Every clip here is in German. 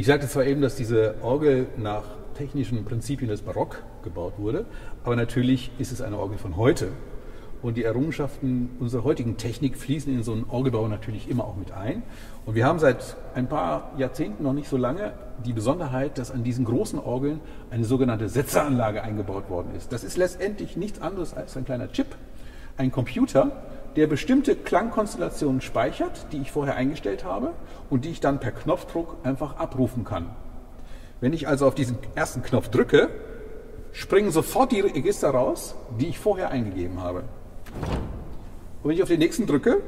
Ich sagte zwar eben, dass diese Orgel nach technischen Prinzipien des Barock gebaut wurde, aber natürlich ist es eine Orgel von heute. Und die Errungenschaften unserer heutigen Technik fließen in so einen Orgelbau natürlich immer auch mit ein. Und wir haben seit ein paar Jahrzehnten, noch nicht so lange, die Besonderheit, dass an diesen großen Orgeln eine sogenannte Setzeranlage eingebaut worden ist. Das ist letztendlich nichts anderes als ein kleiner Chip, ein Computer, der bestimmte Klangkonstellationen speichert, die ich vorher eingestellt habe und die ich dann per Knopfdruck einfach abrufen kann. Wenn ich also auf diesen ersten Knopf drücke, springen sofort die Register raus, die ich vorher eingegeben habe. Und wenn ich auf den nächsten drücke,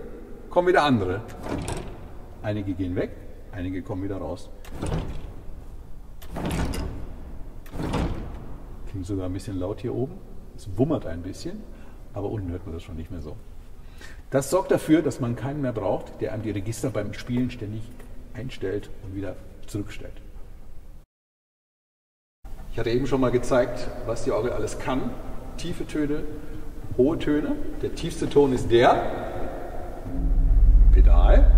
kommen wieder andere. Einige gehen weg, einige kommen wieder raus. Klingt sogar ein bisschen laut hier oben. Es wummert ein bisschen, aber unten hört man das schon nicht mehr so. Das sorgt dafür, dass man keinen mehr braucht, der einem die Register beim Spielen ständig einstellt und wieder zurückstellt. Ich hatte eben schon mal gezeigt, was die Orgel alles kann. Tiefe Töne, hohe Töne. Der tiefste Ton ist der Pedal.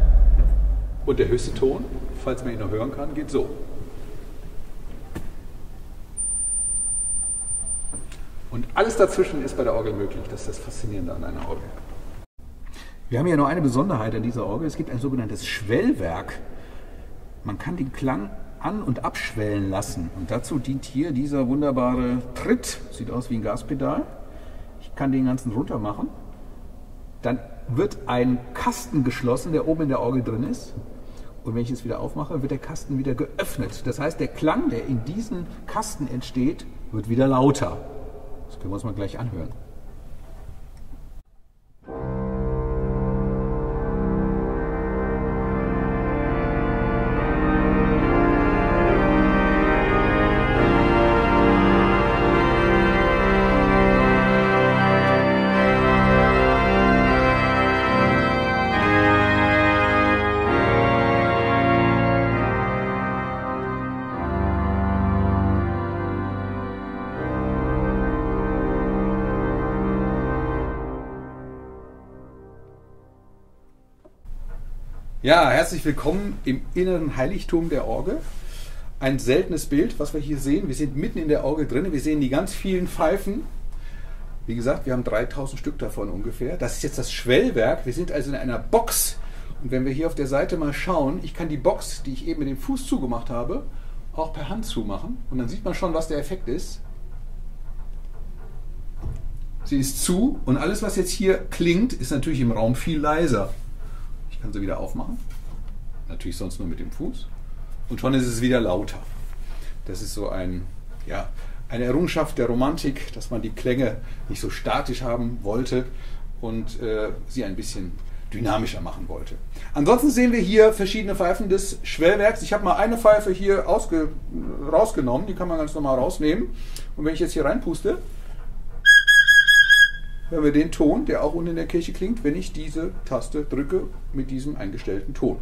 Und der höchste Ton, falls man ihn noch hören kann, geht so. Und alles dazwischen ist bei der Orgel möglich. Das ist das Faszinierende an einer Orgel. Wir haben hier noch eine Besonderheit an dieser Orgel. Es gibt ein sogenanntes Schwellwerk. Man kann den Klang an- und abschwellen lassen. Und dazu dient hier dieser wunderbare Tritt. Sieht aus wie ein Gaspedal. Ich kann den ganzen runter machen. Dann wird ein Kasten geschlossen, der oben in der Orgel drin ist. Und wenn ich es wieder aufmache, wird der Kasten wieder geöffnet. Das heißt, der Klang, der in diesem Kasten entsteht, wird wieder lauter. Das können wir uns mal gleich anhören. Ja, herzlich willkommen im inneren Heiligtum der Orgel. Ein seltenes Bild, was wir hier sehen. Wir sind mitten in der Orgel drin. Wir sehen die ganz vielen Pfeifen. Wie gesagt, wir haben 3000 Stück davon ungefähr. Das ist jetzt das Schwellwerk. Wir sind also in einer Box. Und wenn wir hier auf der Seite mal schauen, ich kann die Box, die ich eben mit dem Fuß zugemacht habe, auch per Hand zumachen. Und dann sieht man schon, was der Effekt ist. Sie ist zu und alles, was jetzt hier klingt, ist natürlich im Raum viel leiser kann sie wieder aufmachen. Natürlich sonst nur mit dem Fuß. Und schon ist es wieder lauter. Das ist so ein, ja, eine Errungenschaft der Romantik, dass man die Klänge nicht so statisch haben wollte und äh, sie ein bisschen dynamischer machen wollte. Ansonsten sehen wir hier verschiedene Pfeifen des Schwellwerks. Ich habe mal eine Pfeife hier rausgenommen, die kann man ganz normal rausnehmen. Und wenn ich jetzt hier reinpuste, hören wir den Ton, der auch unten in der Kirche klingt, wenn ich diese Taste drücke mit diesem eingestellten Ton.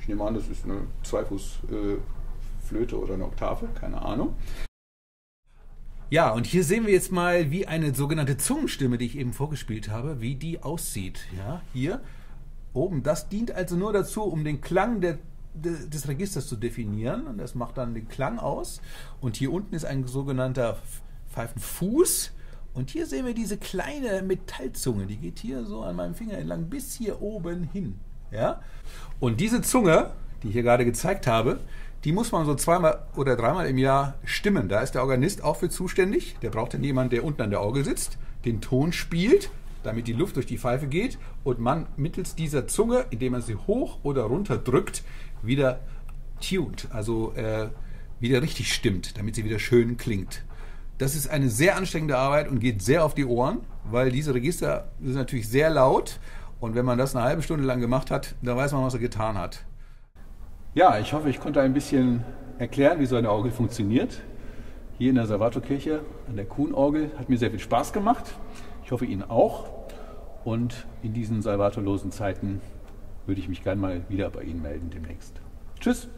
Ich nehme an, das ist eine Zweifußflöte oder eine Oktave, keine Ahnung. Ja, und hier sehen wir jetzt mal, wie eine sogenannte Zungenstimme, die ich eben vorgespielt habe, wie die aussieht. Ja, hier oben. Das dient also nur dazu, um den Klang der, des Registers zu definieren. Und das macht dann den Klang aus. Und hier unten ist ein sogenannter Pfeifenfuß. Und hier sehen wir diese kleine Metallzunge, die geht hier so an meinem Finger entlang bis hier oben hin. Ja? Und diese Zunge, die ich hier gerade gezeigt habe, die muss man so zweimal oder dreimal im Jahr stimmen. Da ist der Organist auch für zuständig. Der braucht dann jemanden, der unten an der Orgel sitzt, den Ton spielt, damit die Luft durch die Pfeife geht und man mittels dieser Zunge, indem man sie hoch oder runter drückt, wieder tuned, also äh, wieder richtig stimmt, damit sie wieder schön klingt. Das ist eine sehr anstrengende Arbeit und geht sehr auf die Ohren, weil diese Register sind natürlich sehr laut. Und wenn man das eine halbe Stunde lang gemacht hat, dann weiß man, was er getan hat. Ja, ich hoffe, ich konnte ein bisschen erklären, wie so eine Orgel funktioniert. Hier in der Salvatorkirche an der Kuhnorgel hat mir sehr viel Spaß gemacht. Ich hoffe Ihnen auch. Und in diesen salvatorlosen Zeiten würde ich mich gerne mal wieder bei Ihnen melden demnächst. Tschüss!